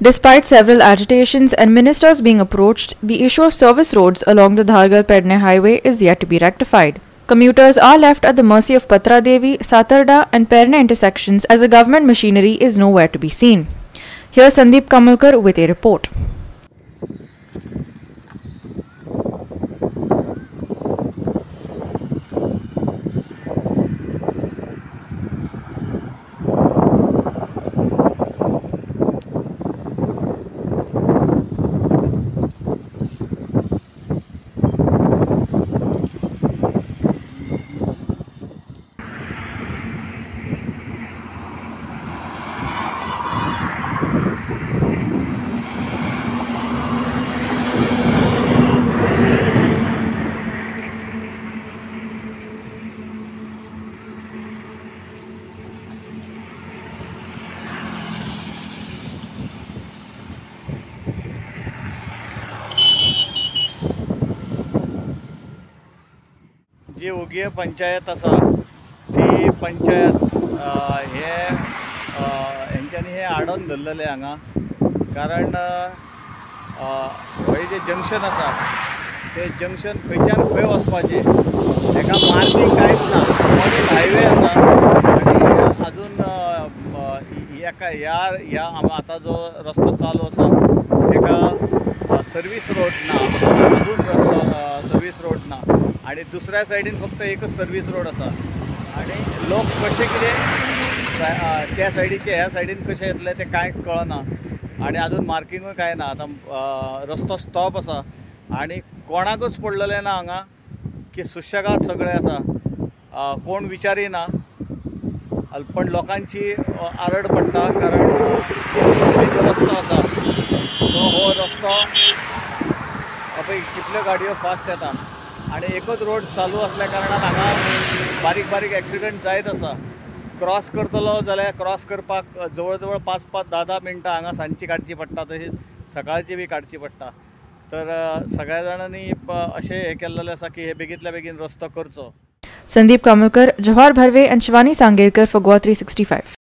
Despite several agitations and ministers being approached, the issue of service roads along the Dhargal Pedne highway is yet to be rectified. Commuters are left at the mercy of Patra Devi, Satarda, and Perne intersections as the government machinery is nowhere to be seen. Here's Sandeep Kamulkar with a report. जी ओगीय पंचायत आसा ती पंचायत हे अ, हेंच्यांनी हे आडोन धरलेले हांगा. कारण हे जे junction आसा ते जंक्शन खंयच्यान खंय वचपाचें हेका मार्कींग कांयच ना मॉडेल हायवे आसा आनी अजून एका ह्या ह्या आम- आतां जो रस्तो चालू आसा तेका सर्वीस रोड ना अजून रस्तो सर्वीस रोड ना आणि दुसऱ्या सायडीन फक्त एकच सर्वीस रोड आसा आणि लोक कसे कितें त्या सायडीचे ह्या सायडीन कशें येतले ते कांय कळना. आणि अजून मार्किंगूय कांय ना आतां रस्तो स्टॉप आसा आणि कोणाकूच पडलेलें ना हांगा की सुशेगाद सगळें आसा कोण विचारिना. ना पण लोकांची आरड पडटा कारण रस्तो आसा तो हो रस्तो पळय कितल्यो गाडयो फास्ट येता आणि एकच रोड चालू असल्या कारणान हांगा बारीक बारीक एक्सिडंट जायत आसा क्रॉस करतलो जाल्यार क्रॉस करपाक जवळ जवळ पांच पांच धा धा मिनटां हांगा सांजची काडची पडटा तशीच सकाळची बी काडची पडटा तर सगळ्या जाणांनी अशें हें केल्लेलें आसा की हे बेगींतल्या बेगीन रस्तो करचो. Sandeep Sandeep Kamulkar, Jawahar Bharve, Shivani Sangekar Sangelkar three sixty 365.